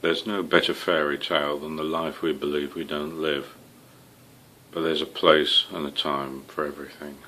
There's no better fairy tale than the life we believe we don't live, but there's a place and a time for everything.